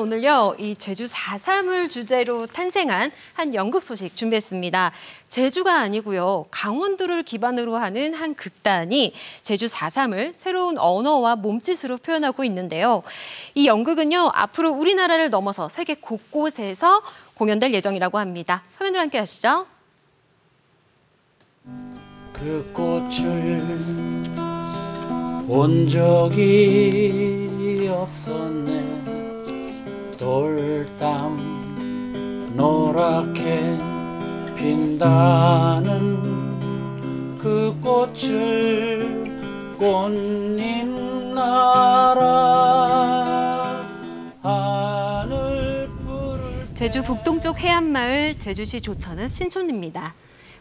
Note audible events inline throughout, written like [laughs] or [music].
오늘요, 이 제주 4.3을 주제로 탄생한 한 연극 소식 준비했습니다. 제주가 아니고요, 강원도를 기반으로 하는 한 극단이 제주 4.3을 새로운 언어와 몸짓으로 표현하고 있는데요. 이 연극은요, 앞으로 우리나라를 넘어서 세계 곳곳에서 공연될 예정이라고 합니다. 화면으로 함께 하시죠. 그 꽃을 본 적이 없었네 돌담 노랗게 핀다는 그 꽃을 꽃님 나라 하늘 푸를 제주 북동쪽 해안마을 제주시 조천읍 신촌입니다.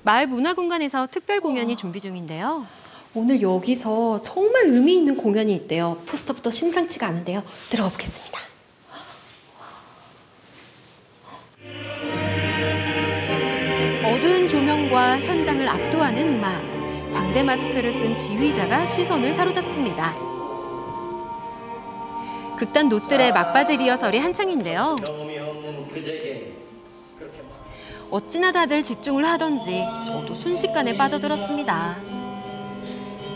마을 문화공간에서 특별 공연이 준비 중인데요. 오늘 여기서 정말 의미 있는 공연이 있대요. 포스터부터 심상치가 않은데요. 들어가 보겠습니다. 조명과 현장을 압도하는 음악. 광대 마스크를 쓴 지휘자가 시선을 사로잡습니다. 극단 노뜰의 막바지 리허설이 한창인데요. 어찌나 다들 집중을 하던지 저도 순식간에 빠져들었습니다.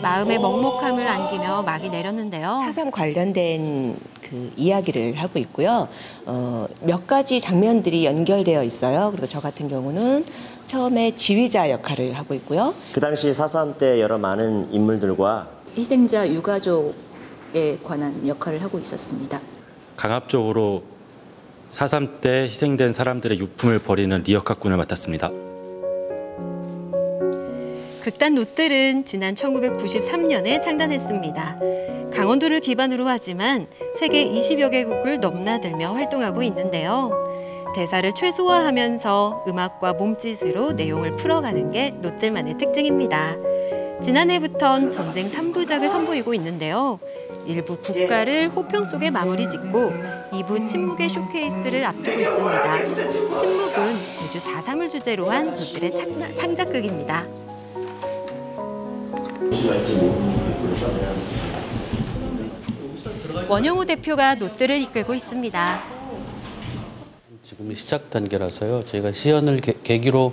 마음의 먹먹함을 안기며 막이 내렸는데요. 사삼 관련된 그 이야기를 하고 있고요. 어, 몇 가지 장면들이 연결되어 있어요. 그리고 저 같은 경우는 처음에 지휘자 역할을 하고 있고요. 그 당시 사삼 때 여러 많은 인물들과 희생자 유가족에 관한 역할을 하고 있었습니다. 강압적으로 4.3때 희생된 사람들의 유품을 버리는 리어카군을 맡았습니다. 극단 노뜰은 지난 1993년에 창단했습니다. 강원도를 기반으로 하지만 세계 20여 개국을 넘나들며 활동하고 있는데요. 대사를 최소화하면서 음악과 몸짓으로 내용을 풀어가는 게 노뜰만의 특징입니다. 지난해부턴 전쟁 3부작을 선보이고 있는데요. 일부 국가를 호평 속에 마무리 짓고 2부 침묵의 쇼케이스를 앞두고 있습니다. 침묵은 제주 4.3을 주제로 한 노뜰의 창작극입니다. 원영호 대표가 노뜰을 이끌고 있습니다. 지금 시작 단계라서요. 저희가 시연을 계, 계기로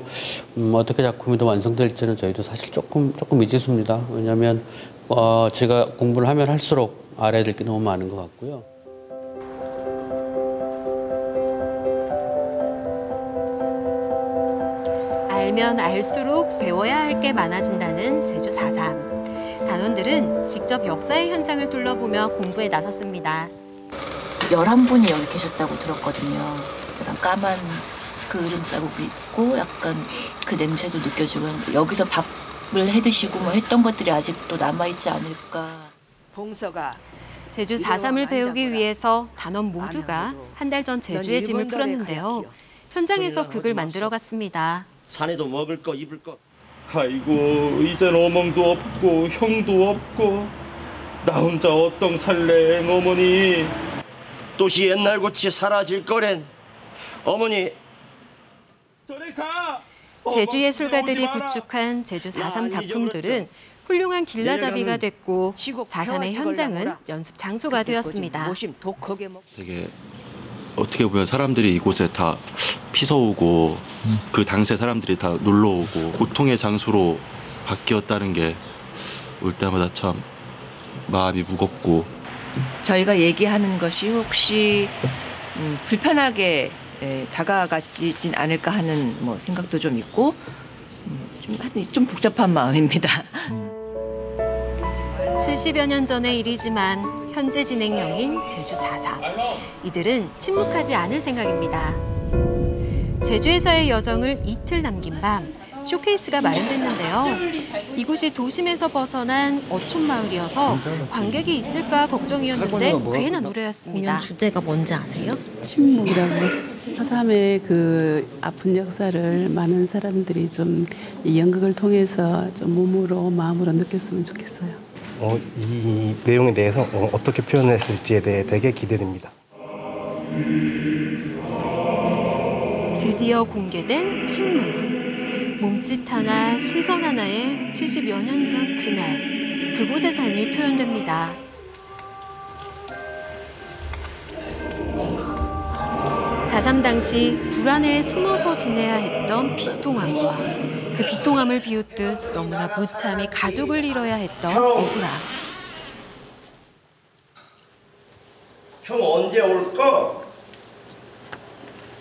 음, 어떻게 작품이 더 완성될지는 저희도 사실 조금 조금 미지수입니다. 왜냐하면 어, 제가 공부를 하면 할수록 알아야 될 게 너무 많은 것 같고요. 알면 알수록 배워야 할 게 많아진다는 제주 4.3. 단원들은 직접 역사의 현장을 둘러보며 공부에 나섰습니다. 11분이 여기 계셨다고 들었거든요. 그런 까만 그 으름 자국이 있고 약간 그 냄새도 느껴지고 여기서 밥을 해 드시고 뭐 했던 것들이 아직도 남아있지 않을까. 봉서가 제주 4.3을 배우기 위해서 단원 모두가 한 달 전 제주의 짐을 풀었는데요. 현장에서 극을 만들어 갔습니다. 산에도 먹을 거 입을 거 아이고 이젠 어멍도 없고 형도 없고 나 혼자 어떤 살래 어머니 또시 옛날같이 사라질 거랜 어머니 저리 가 제주 예술가들이. 구축한 제주 4.3 야, 작품들은 훌륭한 길라잡이가 됐고 시국 4.3의 평화 현장은. 연습 장소가 되었습니다. 되게 어떻게 보면 사람들이 이곳에 다 피서 오고 그 당시에 사람들이 다 놀러 오고 고통의 장소로 바뀌었다는 게 올 때마다 참 마음이 무겁고 저희가 얘기하는 것이 혹시 음, 불편하게 에, 다가가지진 않을까 하는 뭐 생각도 좀 있고 음, 좀, 좀 복잡한 마음입니다. [laughs] 70여 년 전의 일이지만 현재 진행형인 제주 4.3. 이들은 침묵하지 않을 생각입니다. 제주에서의 여정을 이틀 남긴 밤 쇼케이스가 마련됐는데요. 이곳이 도심에서 벗어난 어촌 마을이어서 관객이 있을까 걱정이었는데 괜한 우려였습니다. 주제가 뭔지 아세요? 침묵이라고 사삼의 그 아픈 역사를 많은 사람들이 좀 이 연극을 통해서 좀 몸으로 마음으로 느꼈으면 좋겠어요. 어, 이 내용에 대해서 어, 떻게 표현했을지에 대해 되게 기대됩니다. 드디어 공개된 침묵. 몸짓 하나, 시선 하나에 70여 년 전 그날, 그곳의 삶이 표현됩니다. 4.3 당시 불안에 숨어서 지내야 했던 비통함과 그 비통함을 비웃듯 너무나 무참히 가족을 잃어야 했던 억울함. 형 언제 올까?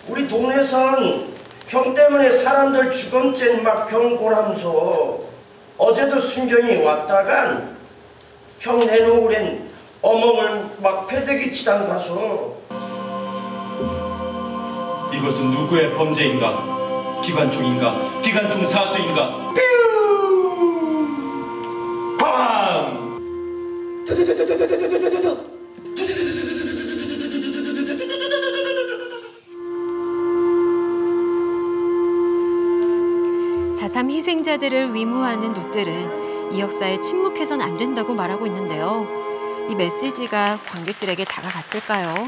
우리 동네선 형 때문에 사람들 죽음째 막 경고하면서 어제도 순경이 왔다간 형 내놓으랜 어멍을 막 패대기 치단 가서 이것은 누구의 범죄인가? 기관총인가? 기관총 사수인가? 꽝! 사삼 희생자들을 위무하는 노들은 이 역사에 침묵해선 안 된다고 말하고 있는데요. 이 메시지가 관객들에게 다가갔을까요?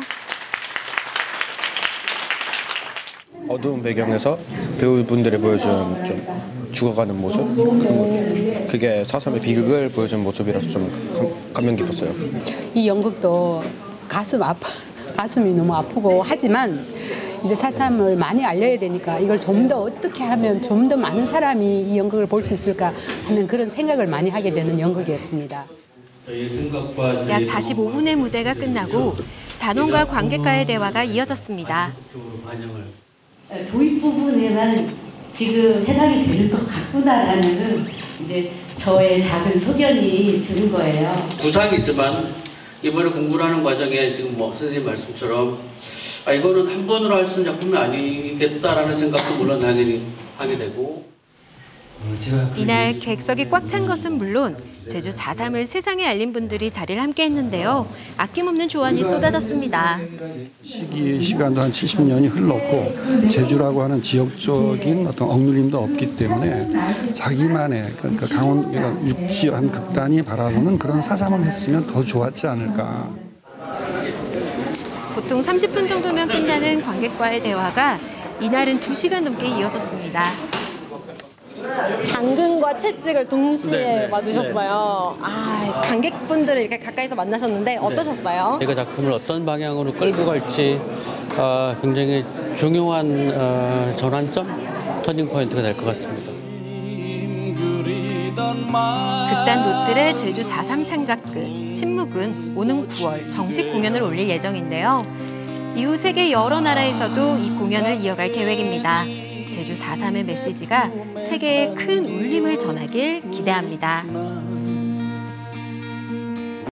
어두운 배경에서 배우분들이 보여준 좀 죽어가는 모습 그런 거 그게 사삼의 비극을 보여준 모습이라서 좀 감, 감명 깊었어요. 이 연극도 가슴 아파 가슴이 너무 아프고 하지만 이제 사삼을 많이 알려야 되니까 이걸 좀 더 어떻게 하면 좀 더 많은 사람이 이 연극을 볼 수 있을까 하는 그런 생각을 많이 하게 되는 연극이었습니다. 약 45분의 무대가 끝나고 단원과 관객과의 대화가 이어졌습니다. 도입 부분에만 지금 해당이 되는 것 같구나라는 이제 저의 작은 소견이 드는 거예요. 부상이지만 이번에 공부를 하는 과정에 지금 뭐 선생님 말씀처럼 아 이거는 한 번으로 할 수 있는 작품이 아니겠다라는 생각도 물론 당연히 하게 되고 이날 객석이 꽉 찬 것은 물론 제주 4.3을 세상에 알린 분들이 자리를 함께 했는데요. 아낌없는 조언이 쏟아졌습니다. 시기 시간도 한 70년이 흘렀고 제주라고 하는 지역적인 어떤 억눌림도 없기 때문에 자기만의 그러니까 강원 그러니까 육지 한 극단이 바라보는 그런 사삼을 했으면 더 좋았지 않을까. 보통 30분 정도면 끝나는 관객과의 대화가 이날은 2시간 넘게 이어졌습니다. 당근과 채찍을 동시에 네, 네. 맞으셨어요. 아, 관객분들을 이렇게 가까이서 만나셨는데 어떠셨어요? 제가 작품을 어떤 방향으로 끌고 갈지 어, 굉장히 중요한 어, 전환점, 터닝 포인트가 될 것 같습니다. 극단 노뜰의 제주 4.3 창작극 침묵은 오는 9월 정식 공연을 올릴 예정인데요. 이후 세계 여러 나라에서도 이 공연을 이어갈 계획입니다. 제주 4.3의 메시지가 세계에 큰 울림을 전하길 기대합니다.